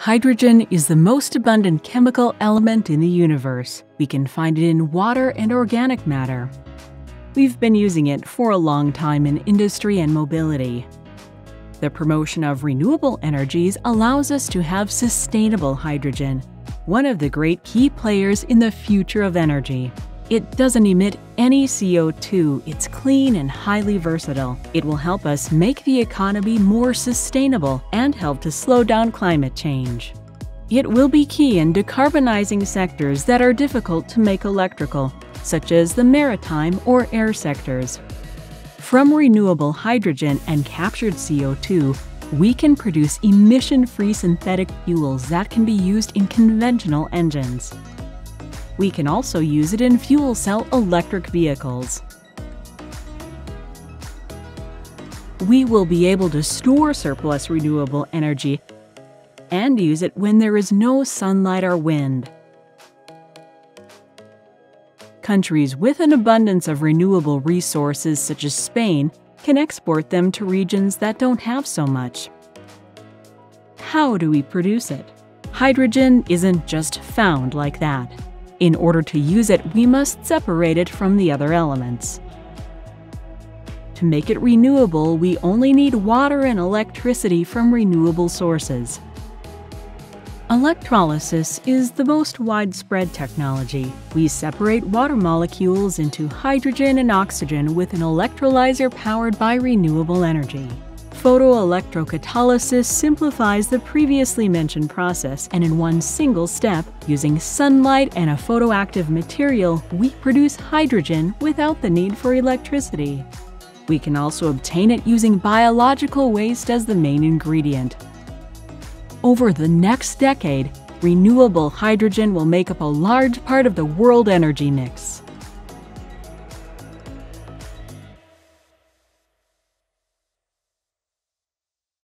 Hydrogen is the most abundant chemical element in the universe. We can find it in water and organic matter. We've been using it for a long time in industry and mobility. The promotion of renewable energies allows us to have sustainable hydrogen, one of the great key players in the future of energy. It doesn't emit any CO2, it's clean and highly versatile. It will help us make the economy more sustainable and help to slow down climate change. It will be key in decarbonizing sectors that are difficult to make electrical, such as the maritime or air sectors. From renewable hydrogen and captured CO2, we can produce emission free synthetic fuels that can be used in conventional engines. We can also use it in fuel cell electric vehicles. We will be able to store surplus renewable energy and use it when there is no sunlight or wind. Countries with an abundance of renewable resources, such as Spain, can export them to regions that don't have so much. How do we produce it? Hydrogen isn't just found like that. In order to use it, we must separate it from the other elements. To make it renewable, we only need water and electricity from renewable sources. Electrolysis is the most widespread technology. We separate water molecules into hydrogen and oxygen with an electrolyzer powered by renewable energy. Photoelectrocatalysis simplifies the previously mentioned process, and in one single step, using sunlight and a photoactive material, we produce hydrogen without the need for electricity. We can also obtain it using biological waste as the main ingredient. Over the next decade, renewable hydrogen will make up a large part of the world energy mix.